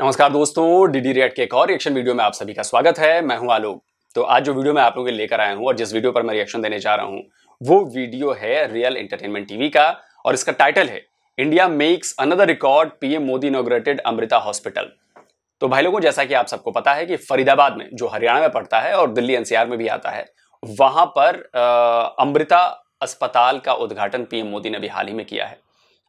नमस्कार दोस्तों DD rate के एक और रिएक्शन वीडियो में आप सभी का स्वागत है। मैं हूँ आलोक। तो आज जो वीडियो मैं आप लोगों के लेकर आया हूँ और जिस वीडियो पर मैं रिएक्शन देने जा रहा हूँ, वो वीडियो है रियल एंटरटेनमेंट टीवी का और इसका टाइटल है India makes another record PM Modi inaugurated Amrita hospital तो भाई लोगों, जैसा कि आप सबको पता है कि फरीदाबाद में, जो हरियाणा में पड़ता है और दिल्ली एनसीआर में भी आता है, वहाँ पर अमृता अस्पताल का उद्घाटन पीएम मोदी ने भी हाल ही में किया है।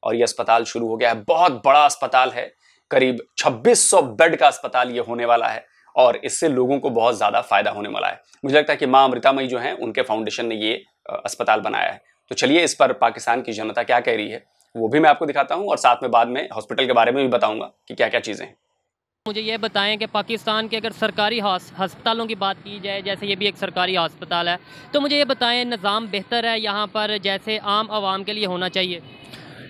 और ये अस्पताल शुरू हो गया है। बहुत बड़ा अस्पताल है। करीब 2600 बेड का अस्पताल ये होने वाला है और इससे लोगों को बहुत ज़्यादा फ़ायदा होने वाला है। मुझे लगता है कि माँ अमृतामयी जो हैं, उनके फाउंडेशन ने ये अस्पताल बनाया है। तो चलिए इस पर पाकिस्तान की जनता क्या कह रही है, वो भी मैं आपको दिखाता हूँ और साथ में बाद में हॉस्पिटल के बारे में भी बताऊँगा कि क्या क्या चीज़ें हैं। मुझे ये बताएँ कि पाकिस्तान के अगर सरकारी हस्पतालों की बात की जाए, जैसे ये भी एक सरकारी अस्पताल है तो मुझे ये बताएँ, निज़ाम बेहतर है यहाँ पर जैसे आम आवाम के लिए होना चाहिए?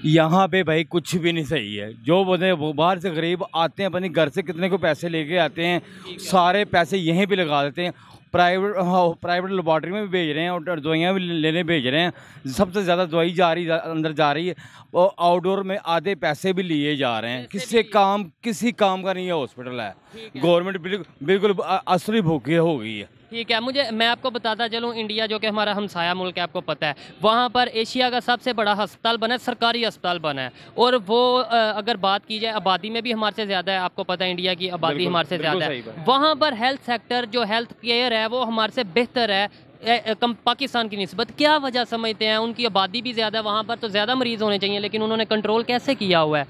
यहाँ पे भाई कुछ भी नहीं सही है। जो बोलते वो बाहर से गरीब आते हैं अपने घर से कितने को पैसे लेके आते हैं सारे पैसे यहीं पे लगा देते हैं। प्राइवेट हाँ, प्राइवेट लेबॉर्ट्री में भी भेज रहे हैं और दवाइयाँ भी लेने भेज रहे हैं। सबसे ज़्यादा दवाई जा रही अंदर जा रही है। और आउटडोर में आधे पैसे भी लिए जा रहे हैं। पैसे किसी काम किसी काम का नहीं है हॉस्पिटल है। गवर्नमेंट बिल्कुल बिल्कुल असली भूखी हो गई है। ठीक है मुझे मैं आपको बताता चलूँ इंडिया जो कि हमारा हमसाया मुल्क है आपको पता है। वहाँ पर एशिया का सबसे बड़ा अस्पताल बना है सरकारी अस्पताल बना है। और वो अगर बात की जाए आबादी में भी हमारे से ज़्यादा है आपको पता है इंडिया की आबादी हमारे से ज़्यादा है। वहाँ पर हेल्थ सेक्टर जो हेल्थ केयर है वो हमारे से बेहतर है कम पाकिस्तान की नस्बत। क्या वजह समझते हैं उनकी आबादी भी ज़्यादा है वहाँ पर तो ज़्यादा मरीज़ होने चाहिए लेकिन उन्होंने कंट्रोल कैसे किया हुआ है?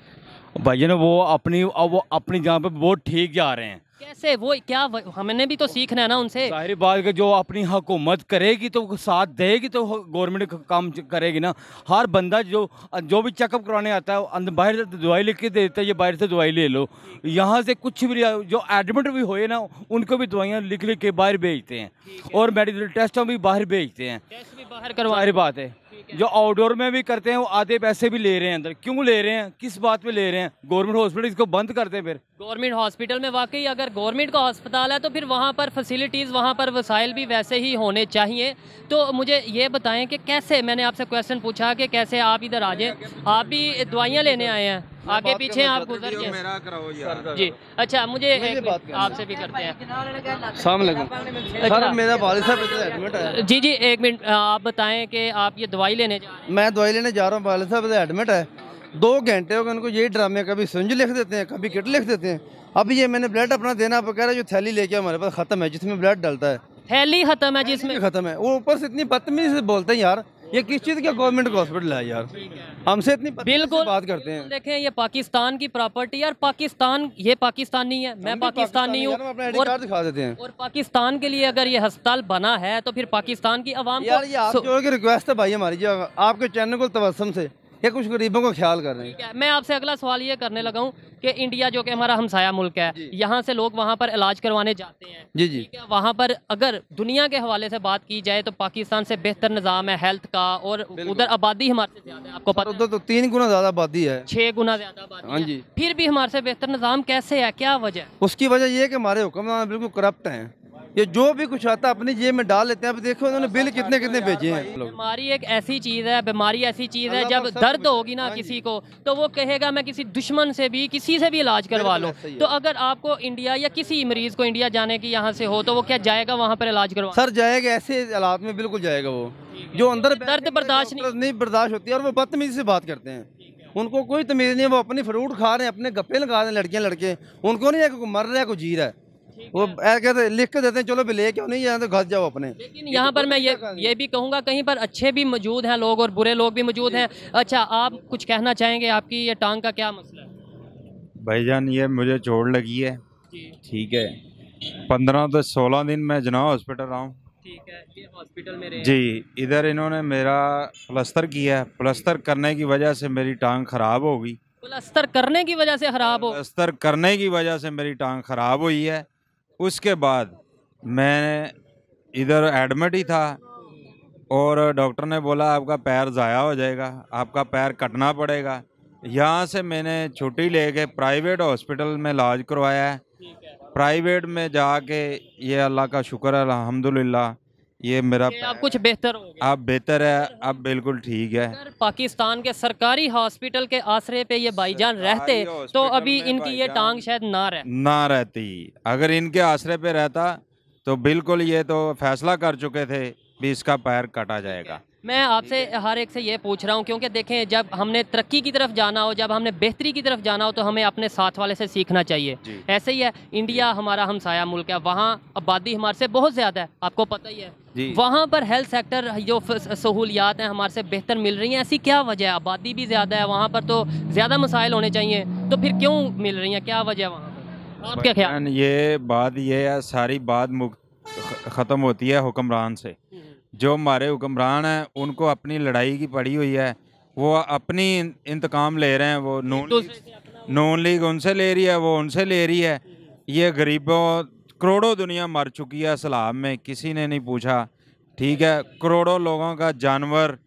भाई ना वो अपनी वो अपनी जगह पे बहुत ठीक जा रहे हैं। कैसे? वो क्या व- हमने भी तो सीखना है ना उनसे। ज़ाहिर बात है जो अपनी हुकूमत करेगी तो साथ देगी तो गवर्नमेंट काम करेगी ना। हर बंदा जो जो भी चेकअप कराने आता है अंदर बाहर से दवाई लिख के देता है ये बाहर से दवाई ले लो। यहाँ से कुछ भी जो एडमिट भी हुए ना उनको भी दवाइयाँ लिख लिख के बाहर भेजते हैं। और मेडिकल टेस्टों भी बाहर भेजते हैं। टेस्ट भी बाहर करवा बात है। जो आउटडोर में भी करते हैं, वो आधे पैसे भी ले रहे हैं अंदर। क्यों ले रहे हैं? किस बात पे ले रहे हैं? गवर्नमेंट हॉस्पिटल इसको बंद करते हैं फिर। गवर्नमेंट हॉस्पिटल में वाकई अगर गवर्नमेंट का अस्पताल है तो फिर वहाँ पर फैसिलिटीज़ वहाँ पर वसाइल भी वैसे ही होने चाहिए। तो मुझे ये बताएँ कि कैसे, मैंने आपसे क्वेश्चन पूछा कि कैसे आप इधर आ जाए? आप भी दवाइयाँ लेने आए हैं? आगे पीछे आप गुजर मेरा जी। अच्छा मुझे आपसे भी करते हैं। मेरा साहब एडमिट है। जी जी एक मिनट आप बताएँ कि आप ये दवाई लेने जा रहे हैं। मैं दवाई लेने जा रहा हूँ वालिद साहब एडमिट है। दो घंटे हो गए उनको यही ड्रामे कभी संज लिख देते हैं कभी किट लिख देते हैं। अब ये मैंने ब्लड अपना देना आप कह रहे जो थैली लेके हमारे पास खत्म है जिसमें ब्लड डालता है। थैली खत्म है जिसमें खत्म है। वो ऊपर से इतनी बदतमीजी से बोलते हैं यार ये किस चीज़ का गवर्नमेंट का हॉस्पिटल है यार? हमसे इतनी बिल्कुल। बात करते हैं। देखें ये पाकिस्तान की प्रॉपर्टी यार पाकिस्तान ये पाकिस्तानी है। मैं पाकिस्तानी हूँ और दिखा देते हैं। और पाकिस्तान के लिए अगर ये अस्पताल बना है तो फिर पाकिस्तान की आवाम यार ये आप रिक्वेस्ट है भाई हमारी आपके चैनल को तबसम से। ये कुछ गरीबों का ख्याल कर रहे हैं? मैं आपसे अगला सवाल ये करने लगा हूँ कि इंडिया जो कि हमारा हमसाया मुल्क है यहाँ से लोग वहाँ पर इलाज करवाने जाते हैं। जी जी। वहाँ पर अगर दुनिया के हवाले से बात की जाए तो पाकिस्तान से बेहतर निज़ाम है हेल्थ का और उधर आबादी हमारे से ज़्यादा है आपको पता उधर तो तीन गुना ज़्यादा आबादी है। है छः गुना ज़्यादा आबादी हाँ जी। फिर भी हमारे से बेहतर निज़ाम कैसे है क्या वजह उसकी वजह ये है कि हमारे हुक्मरान बिल्कुल करप्ट हैं। ये जो भी कुछ आता है अपनी जेब में डाल लेते हैं। अब देखो उन्होंने बिल कितने कितने भेजे हैं। बीमारी एक ऐसी चीज़ है बीमारी ऐसी चीज़ है जब दर्द होगी ना हाँ किसी को तो वो कहेगा मैं किसी दुश्मन से भी किसी से भी इलाज करवा लो। तो अगर आपको इंडिया या किसी मरीज़ को इंडिया जाने की यहाँ से हो तो वो क्या जाएगा वहाँ पर इलाज करवा? सर जाएगा ऐसे हालात में बिल्कुल जाएगा वो। जो अंदर दर्द बर्दाश्त नहीं- नहीं बर्दाश्त होती है और वो बदतमीजी से बात करते हैं। उनको कोई तमीज नहीं है वो अपनी फ्रूट खा रहे हैं अपने गप्पे लगा रहे हैं लड़कियाँ लड़के। उनको नहीं है कि कोई मर रहा है कोई जी रहा है। वो ऐसे कहते लिख के देते हैं चलो भी ले क्यों नहीं? यहाँ तो घस जाओ अपने। लेकिन यहाँ पर मैं ये ये भी कहूँगा कहीं पर अच्छे भी मौजूद हैं लोग और बुरे लोग भी मौजूद हैं। अच्छा आप कुछ कहना चाहेंगे? आपकी ये टांग का क्या मसला है? भाईजान ये मुझे चोट लगी है। ठीक है। पंद्रह से सोलह दिन मैं जना हॉस्पिटल रहा हूँ। ठीक है ये हॉस्पिटल में रहे जी इधर इन्होंने मेरा प्लस्तर किया है। प्लस्तर करने की वजह से मेरी टांग ख़राब हो गई। प्लस्तर करने की वजह से खराब हो प्लस्तर करने की वजह से मेरी टांग ख़राब हुई है। उसके बाद मैं इधर एडमिट ही था और डॉक्टर ने बोला आपका पैर ज़ाया हो जाएगा आपका पैर कटना पड़ेगा। यहाँ से मैंने छुट्टी लेके प्राइवेट हॉस्पिटल में इलाज करवाया है। प्राइवेट में जाके ये अल्लाह का शुक्र है अल्हम्दुलिल्लाह ये मेरा ये आप कुछ बेहतर हो गया। अब बेहतर है आप बिल्कुल ठीक है। पाकिस्तान के सरकारी हॉस्पिटल के आसरे पे ये भाईजान रहते तो अभी इनकी ये टांग शायद ना रहे। ना रहती। अगर इनके आसरे पे रहता तो बिल्कुल ये तो फैसला कर चुके थे भी इसका पैर कटा जाएगा। मैं आपसे हर एक से ये पूछ रहा हूँ क्योंकि देखें जब हमने तरक्की की तरफ़ जाना हो जब हमने बेहतरी की तरफ़ जाना हो तो हमें अपने साथ वाले से सीखना चाहिए। ऐसे ही है इंडिया हमारा हमसाया मुल्क है वहाँ आबादी हमारे से बहुत ज़्यादा है आपको पता ही है। वहाँ पर हेल्थ सेक्टर जो सहूलियात हैं हमारे से बेहतर मिल रही हैं ऐसी क्या वजह है? आबादी भी ज़्यादा है वहाँ पर तो ज़्यादा मसाइल होने चाहिए तो फिर क्यों मिल रही हैं? क्या वजह है वहाँ पर? आपके ख्याल? ये बात ये है सारी बात ख़त्म होती है हुक्मरान से। जो हमारे हुक्मरान हैं उनको अपनी लड़ाई की पड़ी हुई है वो अपनी इंतकाम ले रहे हैं वो नून दूसरे से नून लीग उनसे ले रही है वो उनसे ले रही है। ये गरीबों करोड़ों दुनिया मर चुकी है सलाब में किसी ने नहीं पूछा। ठीक है करोड़ों लोगों का जानवर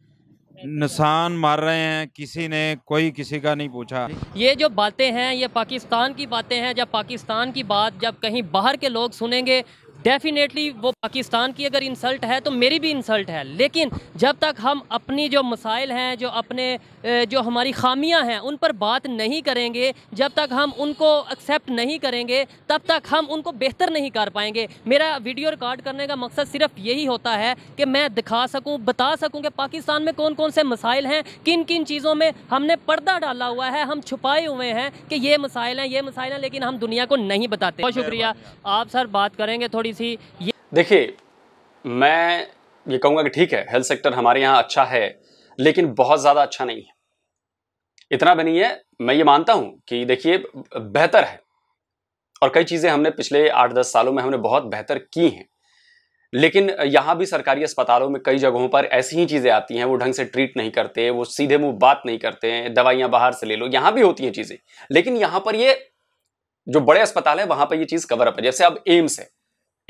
इंसान मार रहे हैं किसी ने कोई किसी का नहीं पूछा। ये जो बातें हैं ये पाकिस्तान की बातें हैं जब पाकिस्तान की बात जब कहीं बाहर के लोग सुनेंगे डेफिनेटली वो पाकिस्तान की अगर इंसल्ट है तो मेरी भी इंसल्ट है। लेकिन जब तक हम अपनी जो मसाइल हैं जो अपने जो हमारी खामियाँ हैं उन पर बात नहीं करेंगे जब तक हम उनको एक्सेप्ट नहीं करेंगे तब तक हम उनको बेहतर नहीं कर पाएँगे। मेरा वीडियो रिकॉर्ड करने का मकसद सिर्फ़ यही होता है कि मैं दिखा सकूँ बता सकूँ कि पाकिस्तान में कौन कौन से मसाइल हैं किन किन चीज़ों में हमने पर्दा डाला हुआ है हम छुपाए हुए हैं कि ये मसाइल हैं ये मसाइल हैं लेकिन हम दुनिया को नहीं बताते। बहुत शुक्रिया। आप सर बात करेंगे थोड़ी सी ये देखिए, मैं ये कहूँगा कि ठीक है हेल्थ सेक्टर हमारे यहाँ अच्छा है, लेकिन बहुत ज़्यादा अच्छा नहीं है। इतना भी नहीं है, मैं ये मानता हूँ कि देखिए, बेहतर है। और कई चीज़ें हमने पिछले आठ दस सालों में हमने बहुत बेहतर की हैं। लेकिन यहाँ भी सरकारी अस्पतालों में कई जगहों पर ऐसी ही चीज़ें आती हैं, वो ढंग से ट्रीट नहीं करते, वो सीधे मुँह बात नहीं करते हैं, दवाइयाँ बाहर से ले लो, यहाँ भी होती हैं चीज़ें। लेकिन यहाँ पर ये, जो बड़े अस्पताल है, वहाँ पर ये चीज़ कवर अप है। जैसे अब एम्स है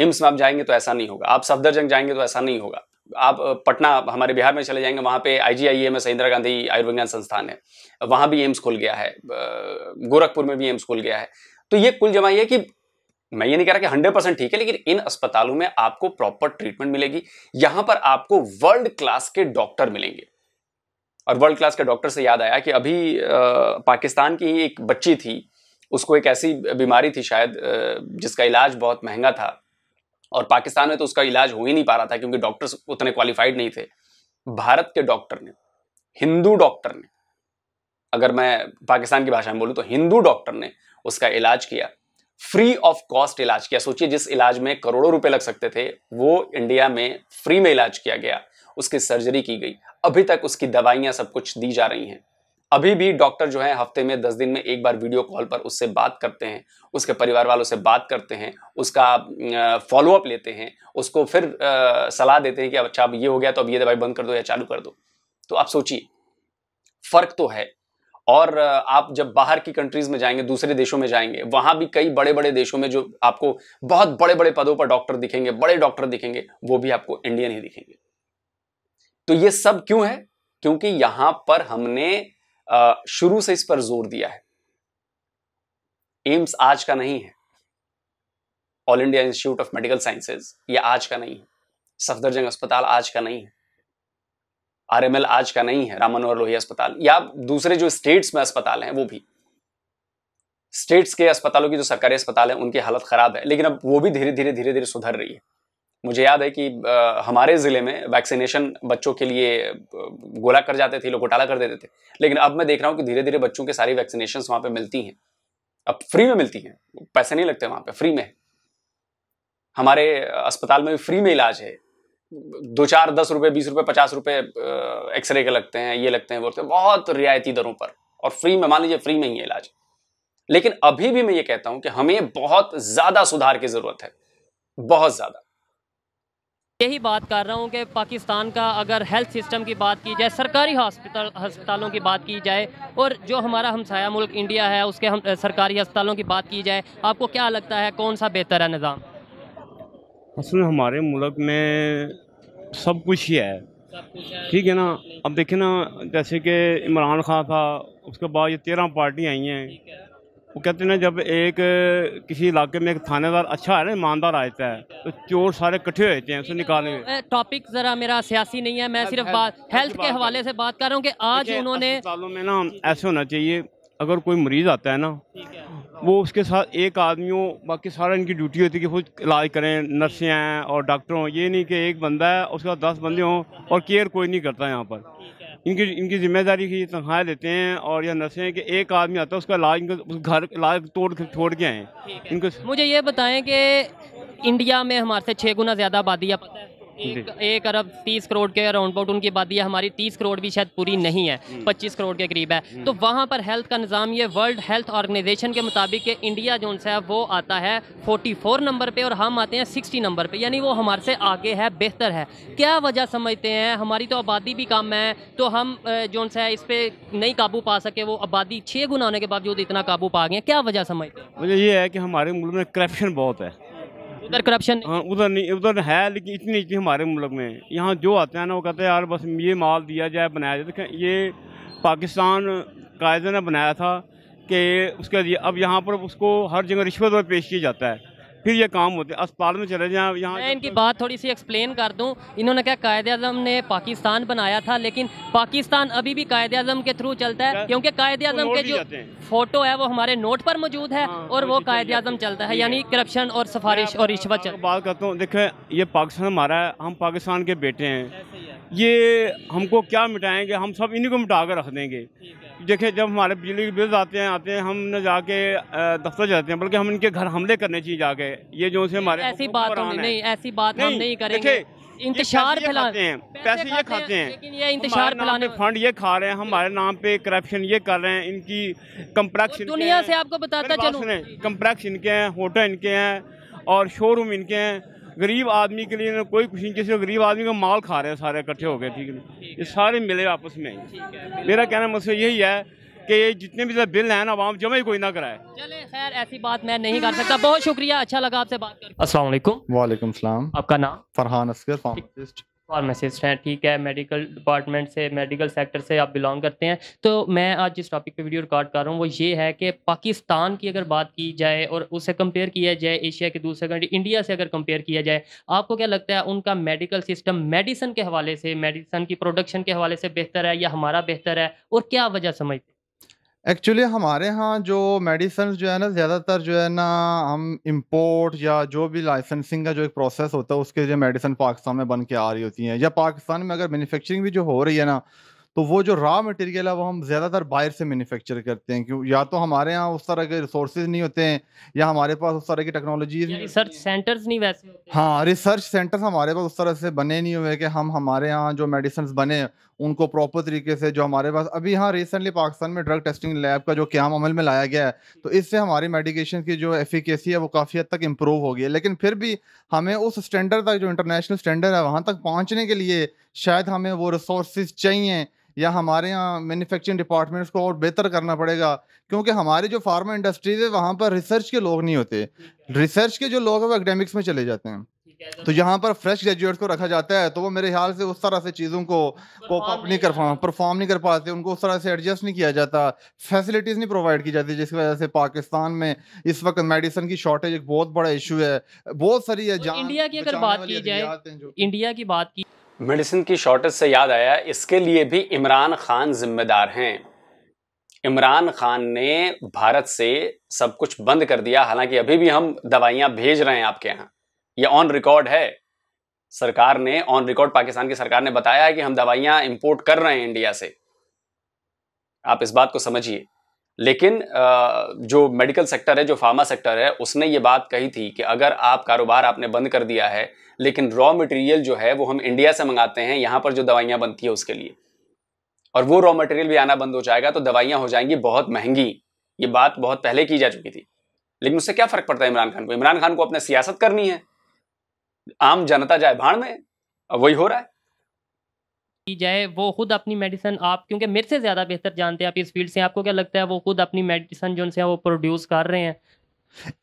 एम्स में आप जाएँगे तो ऐसा नहीं होगा। आप सफदरजंग जाएँगे तो ऐसा नहीं होगा। आप पटना, हमारे बिहार में चले जाएँगे, वहाँ पे I G I M S Indira Gandhi आयुर्विज्ञान संस्थान है। वहाँ भी एम्स खुल गया है। गोरखपुर में भी एम्स खुल गया है। तो ये कुल जमा ये कि मैं ये नहीं कह रहा कि हंड्रेड परसेंट ठीक है, लेकिन इन अस्पतालों में आपको प्रॉपर ट्रीटमेंट मिलेगी। यहाँ पर आपको वर्ल्ड क्लास के डॉक्टर मिलेंगे। और वर्ल्ड क्लास के डॉक्टर से याद आया कि अभी पाकिस्तान की एक बच्ची थी, उसको एक ऐसी बीमारी थी शायद जिसका इलाज बहुत महँगा था। और पाकिस्तान में तो उसका इलाज हो ही नहीं पा रहा था क्योंकि डॉक्टर्स उतने क्वालिफाइड नहीं थे। भारत के डॉक्टर ने, हिंदू डॉक्टर ने, अगर मैं पाकिस्तान की भाषा में बोलूँ तो हिंदू डॉक्टर ने उसका इलाज किया। फ्री ऑफ़ कॉस्ट इलाज किया। सोचिए जिस इलाज में करोड़ों रुपए लग सकते थे, वो इंडिया में फ्री में इलाज किया गया। उसकी सर्जरी की गई। अभी तक उसकी दवाइयाँ सब कुछ दी जा रही हैं। अभी भी डॉक्टर जो है हफ़्ते में दस दिन में एक बार वीडियो कॉल पर उससे बात करते हैं, उसके परिवार वालों से बात करते हैं, उसका फॉलोअप लेते हैं, उसको फिर सलाह देते हैं कि अब अच्छा अब ये हो गया तो अब ये दवाई बंद कर दो या चालू कर दो। तो आप सोचिए, फ़र्क तो है। और आप जब बाहर की कंट्रीज़ में जाएँगे, दूसरे देशों में जाएँगे, वहाँ भी कई बड़े बड़े देशों में जो आपको बहुत बड़े बड़े पदों पर डॉक्टर दिखेंगे, बड़े डॉक्टर दिखेंगे, वो भी आपको इंडियन ही दिखेंगे। तो ये सब क्यों है? क्योंकि यहाँ पर हमने शुरू से इस पर ज़ोर दिया है। एम्स आज का नहीं है। All India institute of medical sciences ये आज का नहीं है। सफदरजंग अस्पताल आज का नहीं है। आरएमएल आज का नहीं है राम मनोहर लोहिया अस्पताल। या दूसरे जो स्टेट्स में अस्पताल हैं, वो भी। स्टेट्स के अस्पतालों की जो सरकारी अस्पताल है, उनकी हालत खराब है। लेकिन अब वो भी धीरे धीरे धीरे धीरे सुधर रही है। मुझे याद है कि अ, हमारे ज़िले में वैक्सीनेशन बच्चों के लिए गोला कर जाते थे लोग घोटाला कर देते थे। लेकिन अब मैं देख रहा हूँ कि धीरे धीरे बच्चों के सारी वैक्सीनेशन वहाँ पे मिलती हैं। अब फ्री में मिलती हैं। पैसे नहीं लगते वहाँ पे फ्री में। हमारे अस्पताल में भी फ्री में इलाज है। दो चार दस रुपए बीस रुपए पचास रुपए एक्सरे के लगते हैं ये लगते हैं वो लगते हैं। बहुत रियायती दरों पर। और फ्री में मान लीजिए फ्री में ही है इलाज। लेकिन अभी भी मैं ये कहता हूँ कि हमें बहुत ज़्यादा सुधार की ज़रूरत है। बहुत ज़्यादा। यही बात कर रहा हूँ कि पाकिस्तान का अगर हेल्थ सिस्टम की बात की जाए सरकारी हॉस्पिटल हस्पतालों की बात की जाए और जो हमारा हमसाया मुल्क इंडिया है उसके हम सरकारी हस्पतालों की बात की जाए आपको क्या लगता है कौन सा बेहतर है निज़ाम? असल में हमारे मुल्क में सब कुछ ही है। ठीक है ना? अब देखें ना जैसे कि इमरान खान था उसके बाद ये तेरह पार्टियाँ आई हैं। वो कहते हैं ना जब एक किसी इलाके में एक थानेदार अच्छा है ना ईमानदार आता है तो चोर सारे इकट्ठे हो जाते हैं उसे निकालने टॉपिक ज़रा मेरा सियासी नहीं है मैं सिर्फ़ बात हेल्थ की हवाले से बात कर रहा हूँ कि आज उन्होंने में ना ऐसे होना चाहिए अगर कोई मरीज़ आता है ना वो उसके साथ एक आदमी हो बाकी सारा इनकी ड्यूटी होती है कि वो इलाज करें नर्सें हैं और डॉक्टर हों ये नहीं कि एक बंदा है उसके बाद दस बंदे हों और केयर कोई नहीं करता यहाँ पर। इनकी इनकी ज़िम्मेदारी की तनख्वाहें देते हैं और या नर्सें हैं कि एक आदमी आता है उसका इलाज इनको उस घर इलाज तोड़ के छोड़ के आए इनको मुझे ये बताएँ कि इंडिया में हमारे से छः गुना ज़्यादा आबादी है पता है? एक, एक अरब तीस करोड़ के अराउंड अबाउट उनकी आबादी है हमारी तीस करोड़ भी शायद पूरी नहीं है। पच्चीस करोड़ के करीब है। तो वहाँ पर हेल्थ का निज़ाम ये वर्ल्ड हेल्थ ऑर्गेनाइजेशन के मुताबिक कि इंडिया जो है वो आता है 44 नंबर पर और हम आते हैं 60 नंबर पर यानी वो हमारे से आगे है बेहतर है। क्या वजह समझते हैं? हमारी तो आबादी भी कम है तो हम जो है इस पर नहीं काबू पा सके वो आबादी छः गुना होने के बावजूद इतना काबू पा गए क्या वजह समझते हैं? मुझे ये है कि हमारे मुल्क में करप्शन बहुत है। उधर करप्शन हाँ उधर नहीं, उधर है, लेकिन इतनी इतनी हमारे मुल्क में। यहाँ जो आते हैं ना, वो कहते हैं, यार, बस ये माल दिया जाए, बनाया जाए। देखें ये पाकिस्तान कायदे ने बनाया था कि उसके लिए, अब यहाँ पर उसको हर जगह रिश्वत पर पेश किया जाता है। फिर ये काम होते हैं। अस्पताल में चले जाएँ यहाँ मैं इनकी बात थोड़ी सी एक्सप्लेन कर दूँ। इन्होंने क्या कायदे आज़म ने पाकिस्तान बनाया था लेकिन पाकिस्तान अभी भी कायदे आज़म के थ्रू चलता है क्योंकि कायदे आज़म के जो फ़ोटो है वो हमारे नोट पर मौजूद है हाँ, और वो कायदे आज़म चलता है यानी करप्शन और सिफारिश और रिश्वत चल बात करता हूँ। देखें ये पाकिस्तान हमारा है हम पाकिस्तान के बेटे हैं। ये हमको क्या मिटाएँगे? हम सब इन्हीं को मिटा कर रख देंगे। देखिए जब हमारे बिजली के बिल्स आते हैं आते हैं हम न जाके दफ्तर जाते हैं बल्कि हम इनके घर हमले करने चाहिए जाके ये जो से हमारे ऐसी बात नहीं ऐसी बात हम नहीं करेंगे। देखिए, इंतशार ये पैसे ये फैला खाते हैं पैसे ये खाते हैं लेकिन ये नाम फैलाने फंड ये खा रहे हैं हमारे नाम पे करप्शन ये कर रहे हैं इनकी और दुनिया से आपको बताता चलूँ। कम्प्लेक्स इनके हैं होटल इनके हैं और शोरूम इनके हैं। गरीब आदमी के लिए इन्होंने कोई कुछ नहीं किसी गरीब आदमी का माल खा रहे हैं सारे इकट्ठे हो गए ठीक है। ये सारे मिले आपस में। मेरा कहना मुझसे यही है कि ये जितने भी बिल हैं ना आवाम जमा ही कोई ना कराए। चले खैर ऐसी बात मैं नहीं कर सकता। बहुत शुक्रिया अच्छा लगा आपसे बात कर अस्सलाम वालेकुम। वालेकुम सलाम। आपका नाम? फरहान असगर फार्मासिस्ट। फार्मासिस्ट हैं ठीक है। मेडिकल डिपार्टमेंट से मेडिकल सेक्टर से आप बिलोंग करते हैं। तो मैं आज जिस टॉपिक पे वीडियो रिकॉर्ड कर रहा हूँ वो ये है कि पाकिस्तान की अगर बात की जाए और उससे कंपेयर किया जाए एशिया के दूसरे कंट्री इंडिया से अगर कंपेयर किया जाए आपको क्या लगता है उनका मेडिकल सिस्टम मेडिसन के हवाले से मेडिसन की प्रोडक्शन के हवाले से बेहतर है या हमारा बेहतर है? और क्या वजह समझते हैं? एक्चुअली हमारे यहाँ जो मेडिसिन जो है ना ज़्यादातर जो है ना हम इम्पोर्ट या जो भी लाइसेंसिंग का जो एक प्रोसेस होता है उसके जो मेडिसिन पाकिस्तान में बन के आ रही होती हैं। या पाकिस्तान में अगर मैन्युफैक्चरिंग भी जो हो रही है ना तो वो जो रॉ मटेरियल है वो हम ज़्यादातर बाहर से मैन्युफैक्चर करते हैं। क्यों? या तो हमारे यहाँ उस तरह के रिसोर्सेज नहीं होते हैं या हमारे पास उस तरह की टेक्नोलॉजी रिसर्च सेंटर्स नहीं वैसे होते हाँ। रिसर्च सेंटर्स हमारे पास उस तरह से बने नहीं हुए कि हम हमारे यहाँ जो मेडिसिन बने उनको प्रॉपर तरीके से जो हमारे पास अभी यहाँ रिसेंटली पाकिस्तान में ड्रग टेस्टिंग लैब का जो क्याम अमल में लाया गया है तो इससे हमारी मेडिकेशन की जो एफिकेसी है वो काफ़ी हद तक इम्प्रूव हो गई है। लेकिन फिर भी हमें उस स्टैंडर्ड तक जो इंटरनेशनल स्टैंडर्ड है वहाँ तक पहुँचने के लिए शायद हमें वो रिसोर्सेज चाहिए या हमारे यहाँ मैन्युफैक्चरिंग डिपार्टमेंट्स को और बेहतर करना पड़ेगा क्योंकि हमारी जो फार्मा इंडस्ट्रीज़ है वहाँ पर रिसर्च के लोग नहीं होते। रिसर्च के जो लोग हैं वो एकेडमिक्स में चले जाते हैं। तो यहाँ पर फ्रेश ग्रेजुएट्स को रखा जाता है तो वो मेरे ख्याल से उस तरह से चीज़ों को को Perform नहीं कर पा परफॉर्म नहीं कर पाते उनको उस तरह से एडजस्ट नहीं किया जाता। फैसिलिटीज़ नहीं प्रोवाइड की जाती जिसकी वजह से पाकिस्तान में इस वक्त मेडिसिन की शॉर्टेज एक बहुत बड़ा इशू है। बहुत सारी है तो इंडिया की अगर बात की जाए इंडिया की बात की मेडिसिन की शॉर्टेज से याद आया इसके लिए भी इमरान खान जिम्मेदार हैं। इमरान खान ने भारत से सब कुछ बंद कर दिया हालाँकि अभी भी हम दवाइयाँ भेज रहे हैं आपके यहाँ। ये ऑन रिकॉर्ड है। सरकार ने ऑन रिकॉर्ड पाकिस्तान की सरकार ने बताया है कि हम दवाइयाँ इंपोर्ट कर रहे हैं इंडिया से। आप इस बात को समझिए। लेकिन जो मेडिकल सेक्टर है, जो फार्मा सेक्टर है, उसने ये बात कही थी कि अगर आप कारोबार आपने बंद कर दिया है, लेकिन रॉ मटेरियल जो है, वो हम इंडिया से मंगाते हैं, यहाँ पर जो दवाइयाँ बनती है उसके लिए। और वो रॉ मटेरियल भी आना बंद हो जाएगा तो दवाइयाँ हो जाएँगी बहुत महँगी। ये बात बहुत पहले की जा चुकी थी। लेकिन उससे क्या फ़र्क पड़ता है इमरान खान को? इमरान खान को अपने सियासत करनी है। आम जनता जाए भाड़ में वही हो रहा है। की जाए वो खुद अपनी मेडिसिन आप क्योंकि मेरे से ज़्यादा बेहतर जानते हैं आप इस फ़ील्ड से आपको क्या लगता है वो खुद अपनी मेडिसिन जो उनसे वो प्रोड्यूस कर रहे हैं?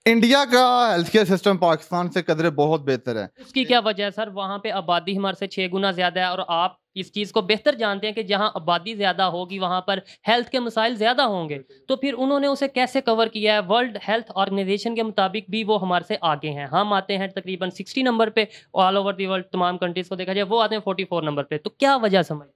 इंडिया का हेल्थ केयर सिस्टम पाकिस्तान से कदरे बहुत बेहतर है। उसकी क्या वजह है सर? वहाँ पे आबादी हमारे से छः गुना ज़्यादा है और आप इस चीज़ को बेहतर जानते हैं कि जहाँ आबादी ज़्यादा होगी वहाँ पर हेल्थ के मसाइल ज़्यादा होंगे। तो फिर उन्होंने उसे कैसे कवर किया है? वर्ल्ड हेल्थ ऑर्गेनाइजेशन के मुताबिक भी वो हमारे से आगे हैं। हम आते हैं तकरीबन सिक्सटी नंबर पर ऑल ओवर दी वर्ल्ड तमाम कंट्रीज़ को देखा जाए वो आते हैं फोर्टी फोर नंबर पर तो क्या वजह समझ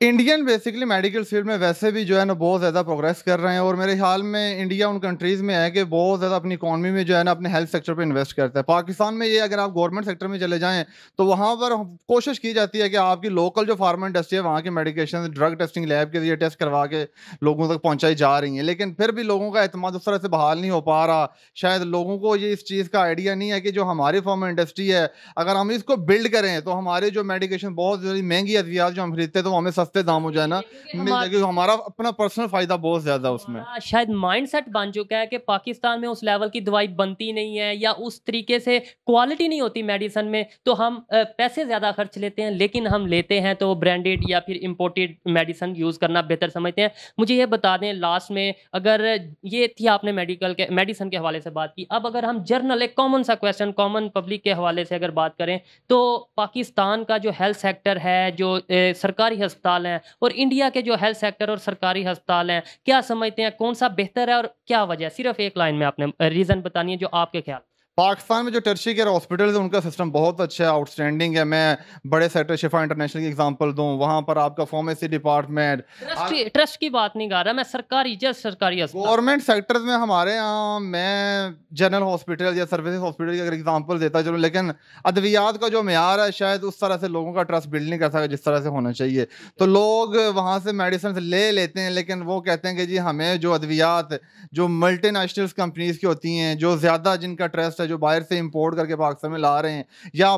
इंडियन बेसिकली मेडिकल फ़ील्ड में वैसे भी जो है ना बहुत ज़्यादा प्रोग्रेस कर रहे हैं और मेरे ख्याल में इंडिया उन कंट्रीज़ में है कि बहुत ज़्यादा अपनी इकॉनमी में जो है ना अपने हेल्थ सेक्टर पे इन्वेस्ट करता है। पाकिस्तान में ये अगर आप गवर्नमेंट सेक्टर में चले जाएँ तो वहाँ पर कोशिश की जाती है कि आपकी लोकल जो फार्मा इंडस्ट्री है, वहाँ की मेडिकेशन ड्रग टेस्टिंग लैब के लिए टेस्ट करवा के लोगों तक पहुँचाई जा रही हैं। लेकिन फिर भी लोगों का अहतमाद उस तरह से बहाल नहीं हो पा रहा। शायद लोगों को ये इस चीज़ का आइडिया नहीं है कि जो हमारी फार्मा इंडस्ट्री है, अगर हम इसको बिल्ड करें तो हमारे जो मेडिकेशन बहुत महँगी अद्वियात जो हम खरीदते हैं तो हमें सस्ते दाम हो जाए ना मिल जाएगी हमारा अपना पर्सनल फ़ायदा बहुत ज़्यादा उसमें। हमारा शायद माइंडसेट बन चुका है कि पाकिस्तान में उस लेवल की दवाई बनती नहीं है या उस तरीके से क्वालिटी नहीं होती मेडिसन में तो हम पैसे ज़्यादा खर्च लेते हैं लेकिन हम लेते हैं तो ब्रांडेड या फिर इम्पोर्टेड मेडिसन यूज़ करना बेहतर समझते हैं। मुझे ये बता दें लास्ट में अगर ये थी आपने मेडिकल के मेडिसन के हवाले से बात की अब अगर हम जर्नल एक कॉमन सा क्वेश्चन कॉमन पब्लिक के हवाले से अगर बात करें तो पाकिस्तान का जो हेल्थ सेक्टर है जो सरकारी अस्पताल हैं और इंडिया के जो हेल्थ सेक्टर और सरकारी अस्पताल हैं, क्या समझते हैं कौन सा बेहतर है और क्या वजह सिर्फ़ एक लाइन में आपने रीज़न बतानी है जो आपके ख्याल पाकिस्तान में जो टर्शी केयर हॉस्पिटल है उनका सिस्टम बहुत अच्छा है आउटस्टैंडिंग है। मैं बड़े सेक्टर शिफा इंटरनेशनल की एग्जांपल दूँ वहाँ पर आपका फार्मेसी डिपार्टमेंट ट्रस्ट ट्रस्ट की बात नहीं कर रहा मैं सरकारी जस्ट सरकारी गवर्नमेंट सेक्टर्स में हमारे यहाँ मैं जनरल हॉस्पिटल या सर्विस हॉस्पिटल की अगर एग्जांपल देता चलूँ लेकिन अद्वियात का जो मैार है शायद उस तरह से लोगों का ट्रस्ट बिल्ड नहीं कर सका जिस तरह से होना चाहिए। तो लोग वहाँ से मेडिसिन ले लेते हैं लेकिन वो कहते हैं कि जी हमें जो अद्वियात जो मल्टी कंपनीज़ की होती हैं जो ज़्यादा जिनका ट्रस्ट है जो बाहर से इंपोर्ट करके पाकिस्तान में ला रहे हैं या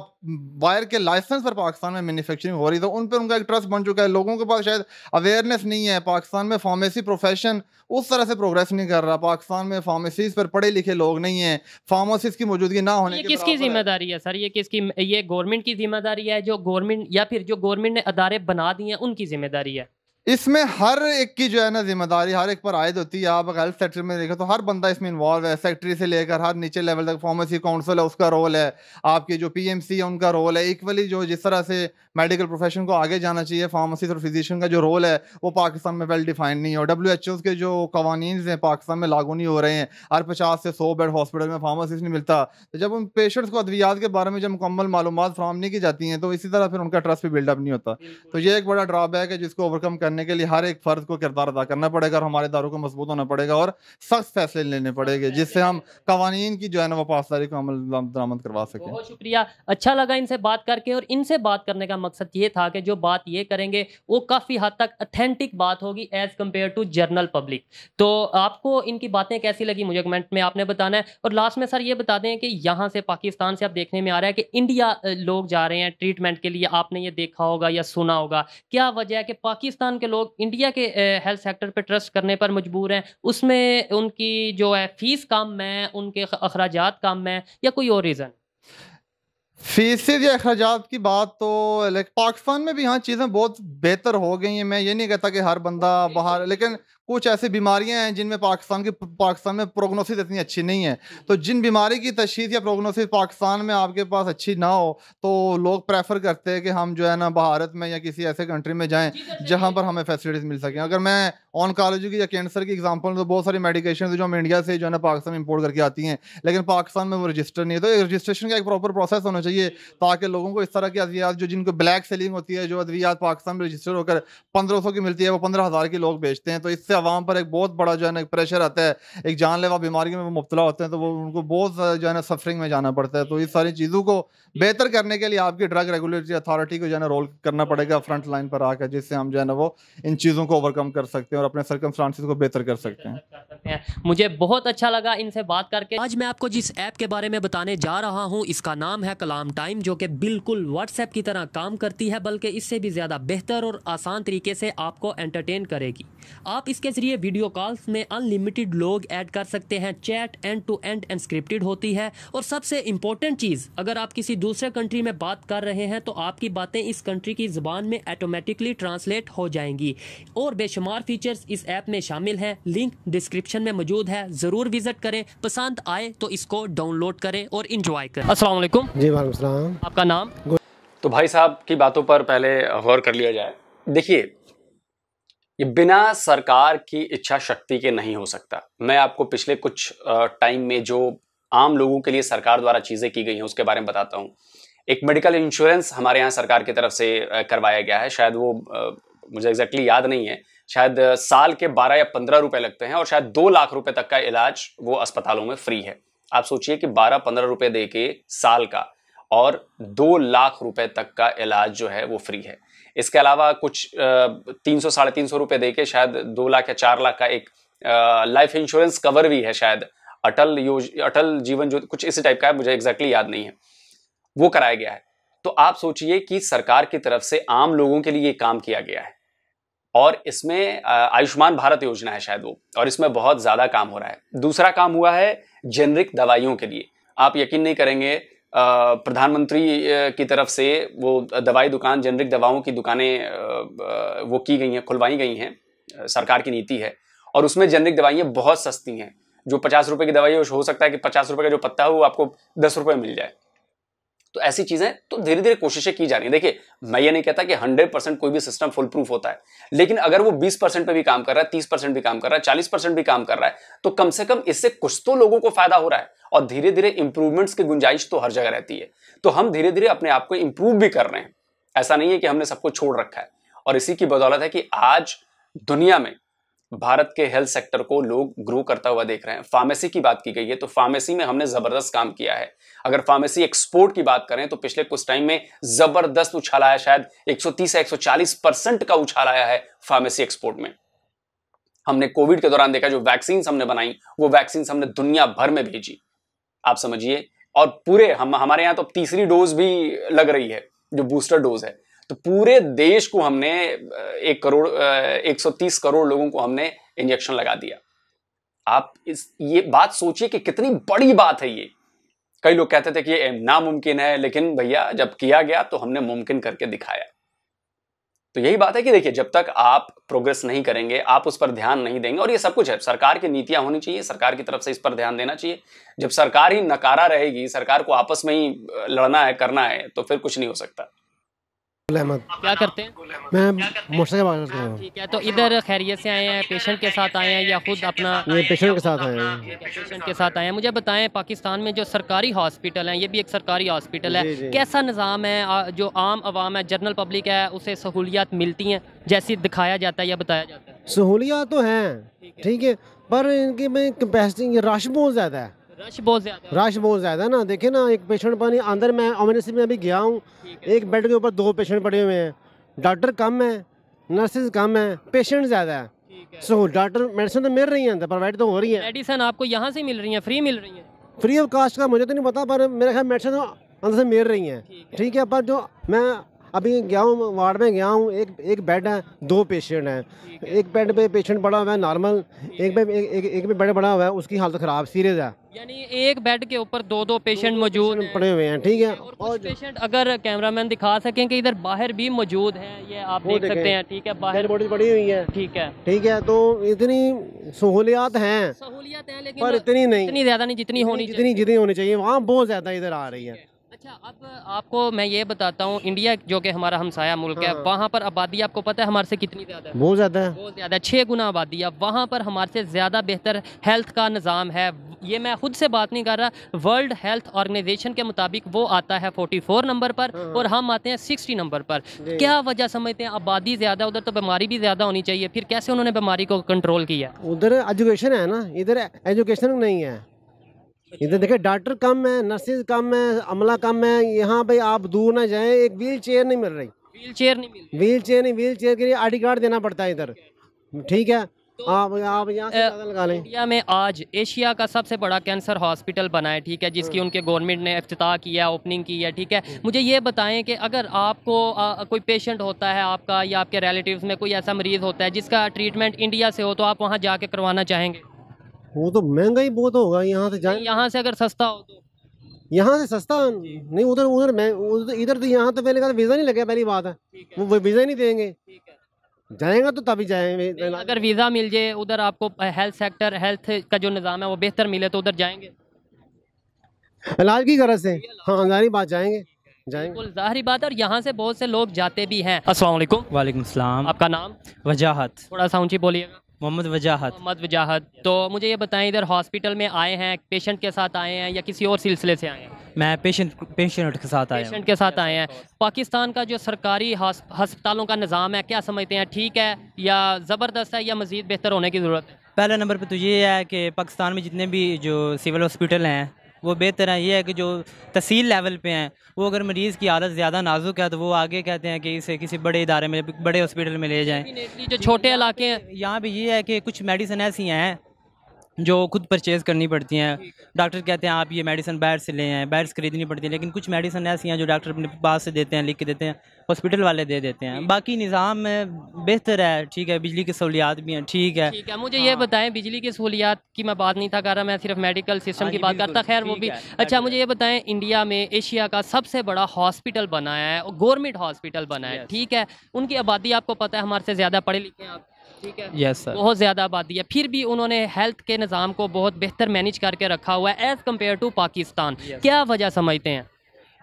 बाहर के लाइसेंस पर पाकिस्तान में मैन्युफैक्चरिंग हो रही है तो उन पर उनका एक ट्रस्ट बन चुका है। लोगों के पास शायद अवेयरनेस नहीं है पाकिस्तान में फार्मेसी प्रोफेशन उस तरह से प्रोग्रेस नहीं कर रहा। पाकिस्तान में फार्मेसीज पर पढ़े लिखे लोग नहीं हैं फार्मासिस्ट की मौजूदगी ना होने ये किसकी। ज़िम्मेदारी है सर? ये किसकी ये गवर्नमेंट की ज़िम्मेदारी है? जो गवर्नमेंट या फिर जो गवर्नमेंट ने अदारे बना दिए हैं उनकी ज़िम्मेदारी है। इसमें हर एक की जो है ना ज़िम्मेदारी हर एक पर आयद होती है। आप हेल्थ सेक्टर में देखें तो हर बंदा इसमें इन्वॉल्व है। सेक्रेटरी से लेकर हर नीचे लेवल तक फार्मेसी काउंसिल है उसका रोल है। आपके जो पीएमसी है उनका रोल है। इक्वली जो जिस तरह से मेडिकल प्रोफेशन को आगे जाना चाहिए फार्मासिस्ट और फिजिशियन का जो रोल है वो पाकिस्तान में वेल डिफाइंड नहीं है। और डब्ल्यू एच के जो कवानीन हैं पाकिस्तान में लागू नहीं हो रहे हैं। हर पचास से सौ बेड हॉस्पिटल में फार्मासिस्ट नहीं मिलता। तो जब उन पेशेंट्स को अद्वियात के बारे में जब मुकम्मल मालूम फ्राहम नहीं की जाती हैं तो इसी तरह फिर उनका ट्रस्ट भी बिल्डअप नहीं होता। तो ये एक बड़ा ड्रॉबैक है जिसको ओवरकम करने के लिए हर एक फर्द को किरदार अदा करना पड़ेगा और हमारे दारों को मज़बूत होना पड़ेगा और सख्त फैसले लेने पड़ेंगे जिससे हम कवानीन की जो है ना वो पासदारी को अमल दरामद करवा सकें। बहुत शुक्रिया। अच्छा लगा इनसे बात करके और इनसे बात करने का मकसद ये था कि जो बात ये करेंगे वो काफ़ी हद तक अथेंटिक बात होगी as compared to general public तो आपको इनकी बातें कैसी लगी मुझे कमेंट में आपने बताना है। और लास्ट में सर ये बता दें कि यहाँ से पाकिस्तान से आप देखने में आ रहा है कि इंडिया लोग जा रहे हैं ट्रीटमेंट के लिए। आपने ये देखा होगा या सुना होगा। क्या वजह है कि पाकिस्तान के लोग इंडिया के हेल्थ सेक्टर पर ट्रस्ट करने पर मजबूर हैं। उसमें उनकी जो है फ़ीस कम है उनके अखराज कम है या कोई और रीज़न फीसेज या अखराज की बात तो पाकिस्तान में भी हाँ चीज़ें बहुत बेहतर हो गई हैं। मैं ये नहीं कहता कि हर बंदा बाहर लेकिन कुछ ऐसी बीमारियाँ हैं जिनमें पाकिस्तान की पाकिस्तान में प्रोग्नोसिस इतनी अच्छी नहीं है। तो जिन बीमारी की तशखीस या प्रोग्नोसिस पाकिस्तान में आपके पास अच्छी ना हो तो लोग प्रेफर करते हैं कि हम जो है ना भारत में या किसी ऐसे कंट्री में जाएँ जहाँ पर हमें फैसिलिटीज़ मिल सकें। अगर मैं ऑनकोलॉजी की या कैंसर की एग्ज़ाम्पल तो बहुत सारी मेडिकेशन जो हम इंडिया से जो है ना पाकिस्तान में इंपोर्ट करके आती हैं लेकिन पाकिस्तान में वो रजिस्टर नहीं है। तो रजिस्ट्रेशन का एक प्रॉपर प्रोसेस होना चाहिए ताकि लोगों को इस तरह की अद्वियात जो जिनको ब्लैक सेलिंग होती है जो अद्वियात पाकिस्तान में रजिस्टर होकर पंद्रह की मिलती है वो पंद्रह की लोग बेचते हैं। तो इससे आवाम पर एक बहुत बड़ा जो है ना प्रेशर आता है एक जानलेवा बीमारी में वो मुबतला होते हैं तो वो उनको बहुत ज़्यादा जो है ना सफरिंग में जाना पड़ता है। तो इस सारी चीज़ों को बेहतर करने के लिए आपकी ड्रग रेगुलेटरी अथॉरिटी को जो है ना रोल करना पड़ेगा फ्रंट लाइन पर आकर जिससे हम जो है ना वो इन चीज़ों को ओवरकम कर सकते हैं और अपने सर्कमस्टांसिस को बेहतर कर सकते हैं। कर सकते हैं मुझे बहुत अच्छा लगा इनसे बात करके। आज मैं आपको जिस ऐप के बारे में बताने जा रहा हूँ इसका नाम है कलाम टाइम जो कि बिल्कुल व्हाट्सएप की तरह काम करती है बल्कि इससे भी ज़्यादा बेहतर और आसान तरीके से आपको एंटरटेन करेगी। आप इसके ज़रिए वीडियो कॉल्स में अनलिमिटेड लोग ऐड कर सकते हैं। Chat end to end encrypted होती है। और सबसे इंपॉर्टेंट चीज़ अगर आप किसी दूसरे कंट्री में बात कर रहे हैं तो आपकी बातें इस कंट्री की ज़बान में ऑटोमेटिकली ट्रांसलेट हो जाएँगी। और बेशुमार फीचर्स इस ऐप में शामिल हैं। लिंक डिस्क्रिप्शन में मौजूद है। ज़रूर विज़िट करें। पसंद आए तो इसको डाउनलोड करें और इंजॉय करें। अस्सलाम वालेकुम। जी वालेकुम सलाम। आपका नाम? तो भाई साहब की बातों पर पहले गौर कर लिया जाए। देखिए ये बिना सरकार की इच्छा शक्ति के नहीं हो सकता। मैं आपको पिछले कुछ टाइम में जो आम लोगों के लिए सरकार द्वारा चीज़ें की गई हैं, उसके बारे में बताता हूँ। एक मेडिकल इंश्योरेंस हमारे यहाँ सरकार की तरफ़ से करवाया गया है। शायद वो मुझे एग्जैक्टली याद नहीं है। शायद साल के बारह या पंद्रह रुपए लगते हैं और शायद दो लाख रुपए तक का इलाज वो अस्पतालों में फ्री है। आप सोचिए कि बारह पंद्रह रुपए दे के साल का और दो लाख रुपए तक का इलाज जो है वो फ्री है। इसके अलावा कुछ तीन सौ, साढ़े तीन सौ रुपए दे के शायद दो लाख या चार लाख का एक लाइफ इंश्योरेंस कवर भी है शायद। अटल योज, अटल जीवन जो कुछ इसी टाइप का है, मुझे एग्जैक्टली याद नहीं है। वो कराया गया है। तो आप सोचिए कि सरकार की तरफ़ से आम लोगों के लिए काम किया गया है। और इसमें आयुष्मान भारत योजना है शायद वो, और इसमें बहुत ज़्यादा काम हो रहा है। दूसरा काम हुआ है जेनरिक दवाइयों के लिए। आप यकीन नहीं करेंगे प्रधानमंत्री की तरफ़ से वो दवाई दुकान, जेनरिक दवाओं की दुकानें वो की गई हैं, खुलवाई गई हैं सरकार की नीति है। और उसमें जेनरिक दवाइयाँ बहुत सस्ती हैं। जो पचास रुपये की दवाई हो सकता है कि पचास रुपये का जो पत्ता हो, वो आपको दस रुपये मिल जाए। तो ऐसी चीज़ें तो धीरे धीरे कोशिशें की जा रही है। देखिए, मैं ये नहीं कहता कि हंड्रेड परसेंट कोई भी सिस्टम फुल प्रूफ होता है, लेकिन अगर वो बीस परसेंट पे भी काम कर रहा है, तीस परसेंट भी काम कर रहा है, चालीस परसेंट भी काम कर रहा है तो कम से कम इससे कुछ तो लोगों को फ़ायदा हो रहा है, और धीरे धीरे इंप्रूवमेंट्स की गुंजाइश तो हर जगह रहती है। तो हम धीरे धीरे अपने आप को इंप्रूव भी कर रहे हैं। ऐसा नहीं है कि हमने सबको छोड़ रखा है, और इसी की बदौलत है कि आज दुनिया में भारत के हेल्थ सेक्टर को लोग ग्रो करता हुआ देख रहे हैं। फार्मेसी की बात की गई है तो फार्मेसी में हमने ज़बरदस्त काम किया है। अगर फार्मेसी एक्सपोर्ट की बात करें तो पिछले कुछ टाइम में ज़बरदस्त उछाल आया, शायद 130 या 140 परसेंट का उछाल आया है फार्मेसी एक्सपोर्ट में। हमने कोविड के दौरान देखा, जो वैक्सीन हमने बनाई, वो वैक्सीन हमने दुनिया भर में भेजी। आप समझिए, और पूरे हम, हमारे यहाँ तो तीसरी डोज भी लग रही है, जो बूस्टर डोज है। तो पूरे देश को हमने एक करोड़ एक सौ तीस करोड़ लोगों को हमने इंजेक्शन लगा दिया। आप इस, ये बात सोचिए कि कितनी बड़ी बात है ये। कई लोग कहते थे कि ये नामुमकिन है, लेकिन भैया जब किया गया तो हमने मुमकिन करके दिखाया। तो यही बात है कि देखिए, जब तक आप प्रोग्रेस नहीं करेंगे, आप उस पर ध्यान नहीं देंगे, और ये सब कुछ है, सरकार की नीतियाँ होनी चाहिए, सरकार की तरफ़ से इस पर ध्यान देना चाहिए। जब सरकार ही नकारा रहेगी, सरकार को आपस में ही लड़ना है, करना है तो फिर कुछ नहीं हो सकता। अहमद। क्या करते हैं? मैं मोटरसाइकिल करता हूँ। ठीक है तो इधर खैरियत से आए हैं पेशेंट के साथ आए हैं या खुद अपना ये पेशेंट के साथ आए हैं। पेशेंट के साथ आए हैं। मुझे बताएँ पाकिस्तान में जो सरकारी हॉस्पिटल हैं ये भी एक सरकारी हॉस्पिटल है। कैसा निज़ाम है? जो आम आवाम है जनरल पब्लिक है उसे सहूलियात मिलती हैं जैसी दिखाया जाता है या बताया जाता है? सहूलियात तो हैं ठीक है। पर इनकी में कैपेसिटी रश बहुत ज़्यादा है। रश बहुत ज़्यादा है। रश बहुत ज़्यादा ना। देखिए ना एक पेशेंट पानी अंदर मैं एमरजेंसी में अभी गया हूँ। एक बेड के ऊपर दो पेशेंट पड़े हुए हैं। डॉक्टर कम है नर्सेज कम है पेशेंट ज़्यादा है। सो डॉक्टर मेडिसिन तो मिल रही है प्रोवाइड तो हो रही है। मेडिसन आपको यहाँ से मिल रही है फ्री मिल रही है। फ्री ऑफ़ कास्ट का मुझे तो नहीं पता पर मेरे ख्याल मेडिसिन अंदर से मिल रही है। ठीक है पर जो मैं अभी गया हूँ वार्ड में गया हूँ एक एक बेड है दो पेशेंट हैं। एक बेड पे पेशेंट बड़ा हुआ है नॉर्मल एक पे एक, एक, एक पे बेड बड़ा हुआ है उसकी हालत ख़राब सीरियस है। यानी एक बेड के ऊपर दो दो पेशेंट मौजूद पड़े हुए हैं ठीक है। और पेशेंट अगर कैमरामैन दिखा सकें कि इधर बाहर भी मौजूद हैं ये आप देख सकते हैं ठीक है बाहर बॉडी पड़ी हुई है। ठीक है। ठीक है तो इतनी सहूलियात हैं सहूलियत है लेकिन पर इतनी नहीं। इतनी ज़्यादा नहीं जितनी होनी जितनी जितनी होनी चाहिए वहाँ बहुत ज़्यादा इधर आ रही है। अच्छा अब आपको मैं ये बताता हूँ इंडिया जो कि हमारा हमसाया मुल्क हाँ। है। हाँ। वहाँ पर आबादी आपको पता है हमारे से कितनी ज़्यादा है? बहुत ज़्यादा है। बहुत ज़्यादा है छः गुना आबादी है। वहाँ पर हमारे से ज़्यादा बेहतर हेल्थ का निज़ाम है। ये मैं खुद से बात नहीं कर रहा वर्ल्ड हेल्थ ऑर्गेनाइजेशन के मुताबिक वो आता है 44 नंबर पर हाँ। और हम आते हैं 60 नंबर पर। क्या वजह समझते हैं? आबादी ज़्यादा उधर तो बीमारी भी ज़्यादा होनी चाहिए। फिर कैसे उन्होंने बीमारी को कंट्रोल किया? उधर एजुकेशन है ना इधर एजुकेशन नहीं है। इधर देखिए डॉक्टर कम है नर्सेज कम है अमला कम है। यहाँ पे आप दूर ना जाएँ एक व्हील चेयर नहीं मिल रही। व्हील चेयर नहीं मिलती व्हील चेयर नहीं व्हील चेयर के लिए आई कार्ड देना पड़ता है इधर। ठीक है? तो आप आप यहाँ से लगा लें। इंडिया में आज एशिया का सबसे बड़ा कैंसर हॉस्पिटल बना है ठीक है जिसकी उनके गवर्नमेंट ने अफ्ताह किया ओपनिंग की है ठीक है। मुझे ये बताएँ कि अगर आपको आ, कोई पेशेंट होता है आपका या आपके रिलेटिव्स में कोई ऐसा मरीज़ होता है जिसका ट्रीटमेंट इंडिया से हो तो आप वहाँ जाके करवाना चाहेंगे? वो तो महँगा ही बहुत होगा यहाँ से जाए। यहाँ से अगर सस्ता हो तो। यहाँ से सस्ता? नहीं उधर उधर मैं उधर इधर तो यहाँ तो पहले का वीज़ा नहीं लगेगा पहली बात है। वो वीज़ा ही नहीं देंगे। जाएगा तो तभी जाएँगे। अगर वीज़ा मिल जाए उधर आपको हेल्थ सेक्टर हेल्थ का जो निज़ाम है वो बेहतर मिले तो उधर जाएँगे। इलाज की गरज से। हाँ जारी बात जाएँगे। बिल्कुल ज़ाहिर बात है और यहाँ से बहुत से लोग जाते भी हैं। अस्सलाम वालेकुम। वालेकुम सलाम। आपका नाम? वजाहत। थोड़ा सा ऊँची बोलिएगा। मोहम्मद वजाहत। मोहम्मद वजाहत। तो मुझे ये बताएँ इधर हॉस्पिटल में आए हैं पेशेंट के साथ आए हैं या किसी और सिलसिले से आए हैं? मैं पेशेंट पेशेंट के साथ आया पेशेंट के साथ आए हैं। पाकिस्तान का जो सरकारी हस्पतालों का निज़ाम है क्या समझते हैं ठीक है या ज़बरदस्त है या मज़ीद बेहतर होने की ज़रूरत है? पहले नंबर पर तो ये है कि पाकिस्तान में जितने भी जो सिविल हॉस्पिटल हैं वो बेहतर हैं ये है कि जो तहसील लेवल पे हैं वो अगर मरीज़ की हालत ज़्यादा नाजुक है तो वो आगे कहते हैं कि इसे किसी बड़े इदारे में बड़े हॉस्पिटल में ले जाएँ। जो छोटे इलाके हैं। यहाँ पर ये है कि कुछ मेडिसन ऐसी हैं जो खुद परचेज़ करनी पड़ती हैं। डॉक्टर कहते हैं आप ये मेडिसिन बाहर से ले आएँ बाहर से खरीदनी पड़ती है। लेकिन कुछ मेडिसिन ऐसी हैं जो डॉक्टर अपने पास से देते हैं लिख के देते हैं हॉस्पिटल वाले दे देते हैं। बाकी निज़ाम में बेहतर है ठीक है बिजली की सहूलियात भी हैं ठीक है। ठीक है मुझे हाँ। ये बताएँ बिजली की सहूलियात की मैं बात नहीं था कर रहा मैं सिर्फ़ मेडिकल सिस्टम हाँ की बात करता। खैर वो भी अच्छा मुझे ये बताएँ इंडिया में एशिया का सबसे बड़ा हॉस्पिटल बनाया है गवर्नमेंट हॉस्पिटल बना है ठीक है। उनकी आबादी आपको पता है हमारे से ज़्यादा पढ़े लिखे हैं आप। ठीक है? यस सर बहुत ज़्यादा आबादी है। फिर भी उन्होंने हेल्थ के निज़ाम को बहुत बेहतर मैनेज करके रखा हुआ है एज़ कंपेयर टू पाकिस्तान। क्या वजह समझते हैं?